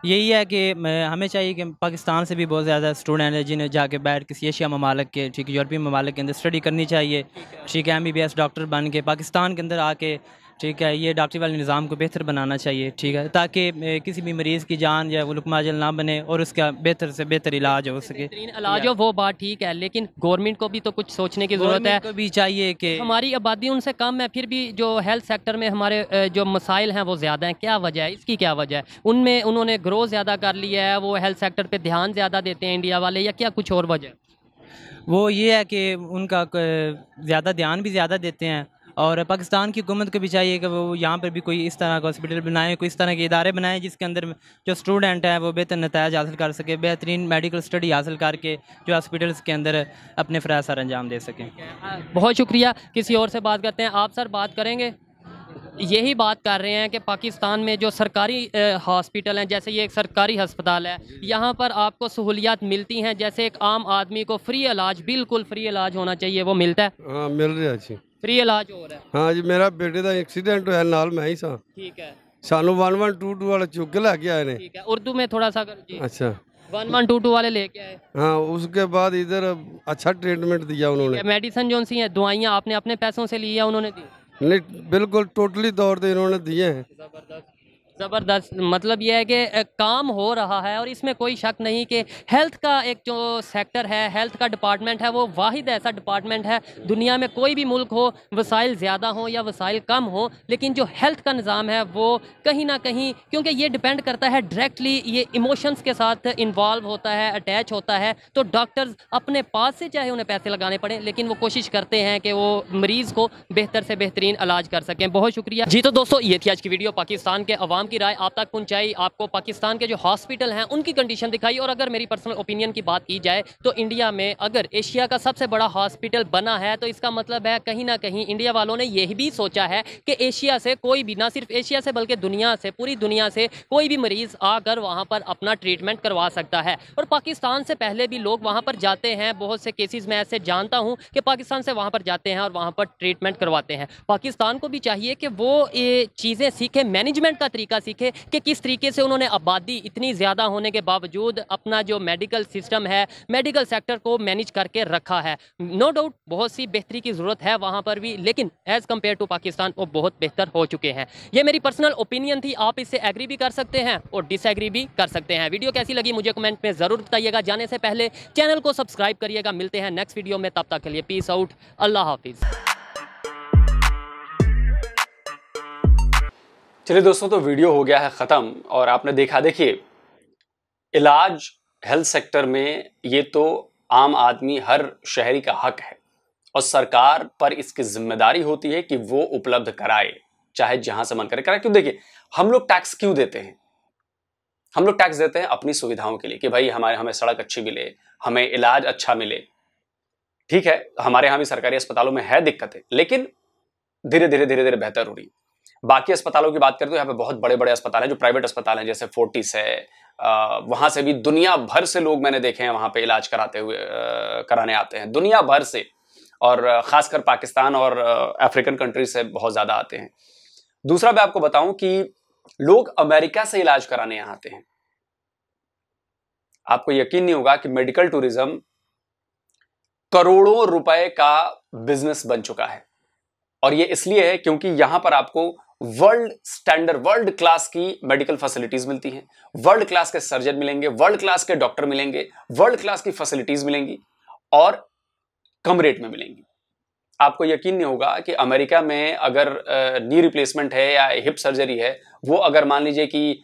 यही है कि हमें चाहिए कि पाकिस्तान से भी बहुत ज़्यादा स्टूडेंट है जिन्हें जाके बैठ किसी एशिया ममालक के ठीक है यूरोपीय ममालक के अंदर स्टडी करनी चाहिए। ठीक है। M B B S doctor बन के पाकिस्तान के अंदर आके ठीक है ये डॉक्टरी वाले निज़ाम को बेहतर बनाना चाहिए ठीक है ताकि किसी भी मरीज़ की जान या वो लुकमाजल ना बने और उसका बेहतर से बेहतर इलाज हो सके। इलाज हो वो बात ठीक है लेकिन गवर्नमेंट को भी तो कुछ सोचने की ज़रूरत है। भी चाहिए कि हमारी आबादी उनसे कम है फिर भी जो हेल्थ सेक्टर में हमारे जो मसाइल हैं वो ज़्यादा हैं क्या वजह है इसकी क्या वजह है? उनमें उन्होंने ग्रो ज़्यादा कर लिया है वो हेल्थ सेक्टर पर ध्यान ज़्यादा देते हैं इंडिया वाले या क्या कुछ और वजह वो ये है कि उनका ज़्यादा ध्यान भी ज़्यादा देते हैं और पाकिस्तान की हुकूमत को भी चाहिए कि वो यहाँ पर भी कोई इस तरह का हॉस्पिटल बनाए, कोई इस तरह के इदारे बनाएँ जिसके अंदर जो स्टूडेंट हैं वो बेहतर नतज हासिल कर सके, बेहतरीन मेडिकल स्टडी हासिल करके जो हॉस्पिटल्स के अंदर अपने फ़राज सर अंजाम दे सकें। बहुत शुक्रिया। किसी और से बात करते हैं। आप सर बात करेंगे? यही बात कर रहे हैं कि पाकिस्तान में जो सरकारी हॉस्पिटल हैं जैसे ये एक सरकारी हस्पताल है यहाँ पर आपको सहूलियात मिलती हैं जैसे एक आम आदमी को फ्री इलाज बिल्कुल फ्री इलाज होना चाहिए वो मिलता है? हाँ मिल रहा है फ्री इलाज हो रहा है? हाँ जी मेरा बेटे का एक्सीडेंट हो नाल मैं ही सा। ठीक है। सानू वन वन टू टू वाले चुके ला के आए उर्दू में थोड़ा सा कर अच्छा। वन वन टू टू वाले लेके आए। हाँ उसके बाद इधर अच्छा ट्रीटमेंट दिया उन्होंने। मेडिसिन जो सी है दवाइयाँ आपने अपने पैसों से लिया उन्होंने दी? बिल्कुल टोटली तौर दे इन्होंने दिए हैं। ज़बरदस्त मतलब यह है कि काम हो रहा है और इसमें कोई शक नहीं कि हेल्थ का एक जो सेक्टर है हेल्थ का डिपार्टमेंट है, वो वाहिद ऐसा डिपार्टमेंट है, दुनिया में कोई भी मुल्क हो, वसाइल ज़्यादा हो या वसाइल कम हो, लेकिन जो हेल्थ का निज़ाम है, वो कहीं ना कहीं, क्योंकि ये डिपेंड करता है डायरेक्टली ये इमोशंस के साथ इन्वॉल्व होता है अटैच होता है तो डॉक्टर्स अपने पास से चाहे उन्हें पैसे लगाने पड़े, लेकिन वो कोशिश करते हैं कि वो मरीज़ को बेहतर से बेहतरीन इलाज कर सकें। बहुत शुक्रिया। जी तो दोस्तों, ये थी आज की वीडियो पाकिस्तान के अवाम की राय आप तक पहुंचाई। आपको पाकिस्तान के जो हॉस्पिटल हैं, उनकी कंडीशन दिखाई। और अगर मेरी पर्सनल ओपिनियन की बात की जाए तो इंडिया में अगर एशिया का सबसे बड़ा हॉस्पिटल बना है तो इसका मतलब है कहीं ना कहीं इंडिया वालों ने यह भी सोचा है कि एशिया से कोई भी, ना सिर्फ़ एशिया से, बल्कि दुनिया से, पूरी दुनिया से कोई भी मरीज़ आकर वहाँ पर अपना ट्रीटमेंट करवा सकता है। और पाकिस्तान से पहले भी लोग वहाँ पर जाते हैं। बहुत से केसेस मैं ऐसे जानता हूँ कि पाकिस्तान से वहाँ पर जाते हैं और वहाँ पर ट्रीटमेंट करवाते हैं। पाकिस्तान को भी चाहिए कि वो ये चीज़ें सीखें। मैनेजमेंट का तरीका सीखे कि किस तरीके से उन्होंने आबादी इतनी ज़्यादा होने के बावजूद अपना जो मेडिकल सिस्टम है मेडिकल सेक्टर को मैनेज करके रखा है। नो डाउट बहुत सी बेहतरी की ज़रूरत है वहाँ पर भी, लेकिन एज़ कंपेयर टू पाकिस्तान, वो बहुत बेहतर हो चुके हैं। ये मेरी पर्सनल ओपिनियन थी, आप इससे एग्री भी कर सकते हैं और डिसएग्री भी कर सकते हैं। वीडियो कैसी लगी मुझे कमेंट में ज़रूर बताइएगा। जाने से पहले चैनल को सब्सक्राइब करिएगा। मिलते हैं नेक्स्ट वीडियो में, तब तक के लिए पीस आउट अल्लाह हाफिज़। चलिए दोस्तों तो वीडियो हो गया है ख़त्म और आपने देखा, देखिए, इलाज हेल्थ सेक्टर में ये तो आम आदमी हर शहरी का हक है और सरकार पर इसकी ज़िम्मेदारी होती है कि वो उपलब्ध कराए, चाहे जहाँ से मन करे कराए। क्यों देखिए, हम लोग टैक्स क्यों देते हैं? हम लोग टैक्स देते हैं अपनी सुविधाओं के लिए कि भाई हमारे, हमें सड़क अच्छी मिले, हमें इलाज अच्छा मिले। ठीक है, हमारे यहाँ भी सरकारी अस्पतालों में है दिक्कतें, लेकिन धीरे धीरे धीरे धीरे बेहतर हो रही है। बाकी अस्पतालों की बात करें तो यहाँ पे बहुत बड़े बड़े अस्पताल हैं, जो प्राइवेट अस्पताल हैं, जैसे फोर्टिस है वहाँ से भी दुनिया भर से लोग मैंने देखे हैं, वहाँ पे इलाज कराते हुए कराने आते हैं। दुनिया भर से, और खासकर पाकिस्तान और अफ्रीकन कंट्री से बहुत ज़्यादा आते हैं। दूसरा मैं आपको बताऊँ कि लोग अमेरिका से इलाज कराने यहाँ आते हैं। आपको यकीन नहीं होगा कि मेडिकल टूरिज़्म करोड़ों रुपए का बिज़नेस बन चुका है। और ये इसलिए है क्योंकि यहाँ पर आपको वर्ल्ड स्टैंडर्ड, वर्ल्ड क्लास की मेडिकल फैसिलिटीज़ मिलती हैं। वर्ल्ड क्लास के सर्जन मिलेंगे, वर्ल्ड क्लास के डॉक्टर मिलेंगे, वर्ल्ड क्लास की फैसिलिटीज़ मिलेंगी और कम रेट में मिलेंगी। आपको यकीन नहीं होगा कि अमेरिका में अगर नी रिप्लेसमेंट है या हिप सर्जरी है, वो अगर मान लीजिए कि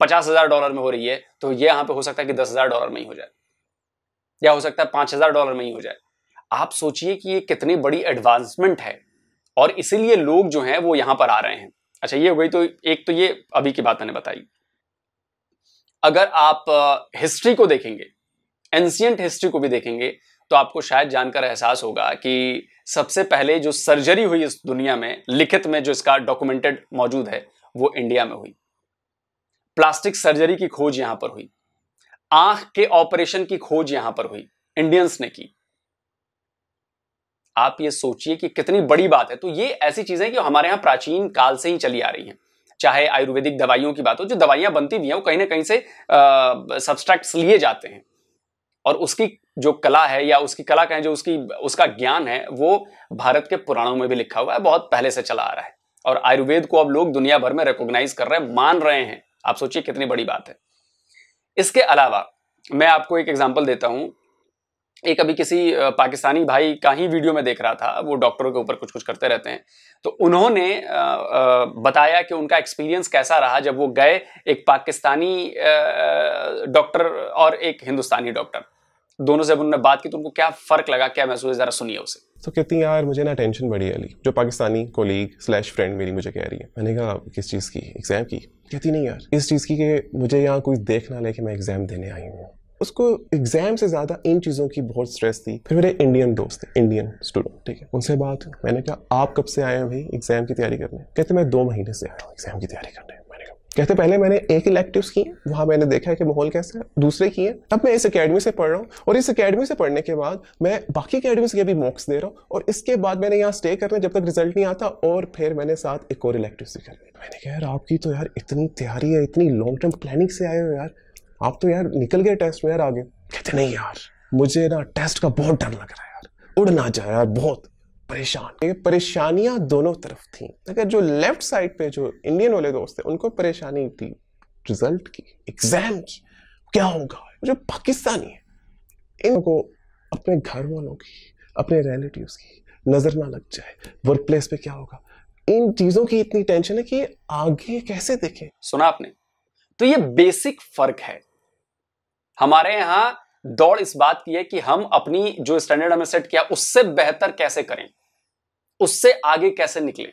पचास हज़ार डॉलर में हो रही है तो ये यहाँ पे हो सकता है कि दस हज़ार डॉलर में ही हो जाए। या हो सकता है पाँच हज़ार डॉलर में ही हो जाए। आप सोचिए कि ये कितनी बड़ी एडवांसमेंट है। और इसीलिए लोग जो हैं वो यहाँ पर आ रहे हैं। अच्छा ये हो गई तो एक तो ये अभी की बात मैंने बताई। अगर आप हिस्ट्री को देखेंगे एंशियंट हिस्ट्री को भी देखेंगे तो आपको शायद जानकर एहसास होगा कि सबसे पहले जो सर्जरी हुई इस दुनिया में, लिखित में जो इसका डॉक्यूमेंटेड मौजूद है, वो इंडिया में हुई। प्लास्टिक सर्जरी की खोज यहाँ पर हुई। आँख के ऑपरेशन की खोज यहाँ पर हुई। इंडियंस ने की। आप ये सोचिए कि कितनी बड़ी बात है। तो ये ऐसी चीज़ें कि हमारे यहाँ प्राचीन काल से ही चली आ रही हैं। चाहे आयुर्वेदिक दवाइयों की बात हो, जो दवाइयाँ बनती भी हैं, वो कहीं ना कहीं से सब्सट्रैक्ट्स लिए जाते हैं। और उसकी जो कला है या उसकी कला कहें, जो उसकी, उसका ज्ञान है, वो भारत के पुराणों में भी लिखा हुआ है, बहुत पहले से चला आ रहा है। और आयुर्वेद को अब लोग दुनिया भर में रिकॉग्नाइज कर रहे हैं, मान रहे हैं। आप सोचिए कितनी बड़ी बात है। इसके अलावा मैं आपको एक एग्ज़ाम्पल देता हूँ। एक अभी किसी पाकिस्तानी भाई का ही वीडियो में देख रहा था, वो डॉक्टरों के ऊपर कुछ कुछ करते रहते हैं। तो उन्होंने बताया कि उनका एक्सपीरियंस कैसा रहा जब वो गए एक पाकिस्तानी डॉक्टर और एक हिंदुस्तानी डॉक्टर। दोनों से उन्होंने बात की तो उनको क्या फ़र्क लगा, क्या महसूस जरा सुनिए उसे। तो कहती हैं, यार, मुझे ना टेंशन बड़ी अली। जो पाकिस्तानी कोलीग स्लैश फ्रेंड मेरी मुझे कह रही है। मैंने कहा, किस चीज़ की? एग्ज़ाम की? कहती, नहीं यार, इस चीज़ की कि मुझे यहाँ कोई देख ना ले कि मैं एग्ज़ाम देने आई हूँ। उसको एग्ज़ाम से ज़्यादा इन चीज़ों की बहुत स्ट्रेस थी। फिर मेरे इंडियन दोस्त थे इंडियन स्टूडेंट ठीक है? उनसे बात मैंने कहा, आप कब से आए हैं भाई एग्ज़ाम की तैयारी करने? कहते, मैं दो महीने से आया हूँ एग्ज़ाम की तैयारी करने। कहते, पहले मैंने एक इलेक्टिव की वहाँ मैंने देखा है कि माहौल कैसा है, दूसरे किए अब मैं इस अकेडमी से पढ़ रहा हूँ और इस अकेडमी से पढ़ने के बाद मैं बाकी अकेडमी के भी मॉक्स दे रहा हूँ और इसके बाद मैंने यहाँ स्टे करना जब तक रिज़ल्ट नहीं आता और फिर मैंने साथ एक और इलेक्टिव भी कर मैंने कहा, यार, आपकी तो यार इतनी तैयारी है, इतनी लॉन्ग टर्म प्लानिंग से आए हो यार। आप तो यार निकल गए टेस्ट में यार आगे। कहते, नहीं यार, मुझे ना टेस्ट का बहुत डर लग रहा है यार। उड़ ना जाए यार, बहुत परेशान। परेशानियाँ दोनों तरफ़ थी। अगर जो लेफ़्ट साइड पे जो इंडियन वाले दोस्त थे, उनको परेशानी थी रिज़ल्ट की एग्ज़ाम की, क्या होगा? जो पाकिस्तानी है इनको अपने घर वालों की, अपने रिलेटिव्स की नज़र ना लग जाए। वर्क प्लेस पे क्या होगा? इन चीज़ों की इतनी टेंशन है कि आगे कैसे देखें? सुना आपने? तो ये बेसिक फ़र्क है। हमारे यहाँ दौड़ इस बात की है कि हम अपनी जो स्टैंडर्ड हमें सेट किया, उससे बेहतर कैसे करें? उससे आगे कैसे निकलें?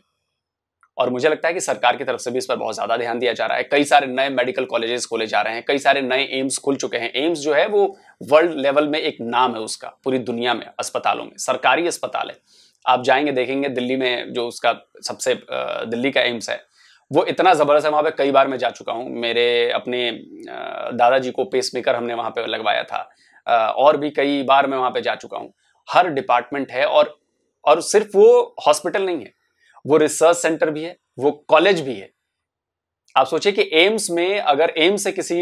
और मुझे लगता है कि सरकार की तरफ़ से भी इस पर बहुत ज़्यादा ध्यान दिया जा रहा है। कई सारे नए मेडिकल कॉलेजेस खोले जा रहे हैं, कई सारे नए एम्स खुल चुके हैं। एम्स जो है, वो वर्ल्ड लेवल में एक नाम है उसका, पूरी दुनिया में, अस्पतालों में। सरकारी अस्पताल है। आप जाएँगे, देखेंगे दिल्ली में जो उसका सबसे दिल्ली का एम्स है वो इतना ज़बरदस्त है, वहाँ पे कई बार मैं जा चुका हूँ। मेरे अपने दादाजी को पेस मेकर हमने वहाँ पे लगवाया था। और भी कई बार मैं वहाँ पे जा चुका हूँ। हर डिपार्टमेंट है और और सिर्फ़ वो हॉस्पिटल नहीं है, वो रिसर्च सेंटर भी है, वो कॉलेज भी है। आप सोचिए कि एम्स में अगर एम्स से किसी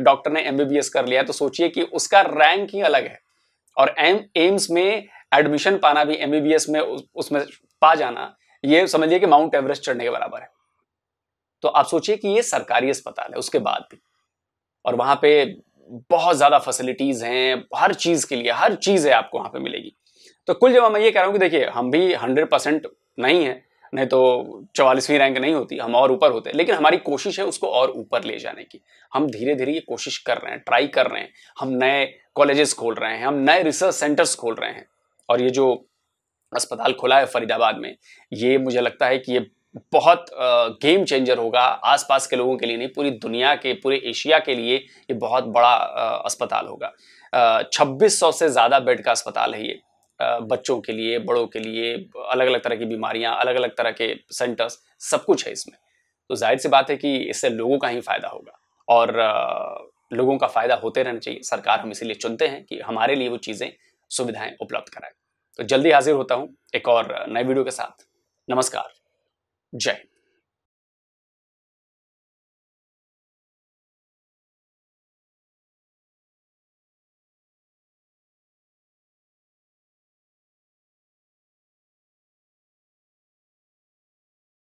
डॉक्टर ने एमबीबीएस कर लिया तो सोचिए कि उसका रैंक ही अलग है। और एम एम्स में एडमिशन पाना भी एमबीबीएस में उसमें पा जाना, ये समझिए कि माउंट एवरेस्ट चढ़ने के बराबर है। तो आप सोचिए कि ये सरकारी अस्पताल है, उसके बाद भी। और वहाँ पे बहुत ज़्यादा फैसिलिटीज़ हैं, हर चीज़ के लिए, हर चीज़ है आपको वहाँ पे मिलेगी। तो कुल जब मैं ये कह रहा हूँ कि देखिए, हम भी हंड्रेड परसेंट नहीं है, नहीं तो चौवालीसवीं रैंक नहीं होती, हम और ऊपर होते लेकिन हमारी कोशिश है उसको और ऊपर ले जाने की। हम धीरे धीरे ये कोशिश कर रहे हैं ट्राई कर रहे हैं। हम नए कॉलेजेस खोल रहे हैं, हम नए रिसर्च सेंटर्स खोल रहे हैं। और ये जो अस्पताल खुला है फरीदाबाद में, ये मुझे लगता है कि ये बहुत गेम चेंजर होगा आसपास के लोगों के लिए नहीं, पूरी दुनिया के, पूरे एशिया के लिए ये बहुत बड़ा अस्पताल होगा। छब्बीस सौ से ज़्यादा बेड का अस्पताल है ये बच्चों के लिए, बड़ों के लिए अलग अलग तरह की बीमारियाँ अलग अलग तरह के सेंटर्स सब कुछ है इसमें। तो ज़ाहिर सी बात है कि इससे लोगों का ही फ़ायदा होगा और लोगों का फ़ायदा होते रहना चाहिए। सरकार हम इसीलिए चुनते हैं कि हमारे लिए वो चीज़ें, सुविधाएँ उपलब्ध कराए। तो जल्दी हाजिर होता हूँ एक और नए वीडियो के साथ। नमस्कार। जय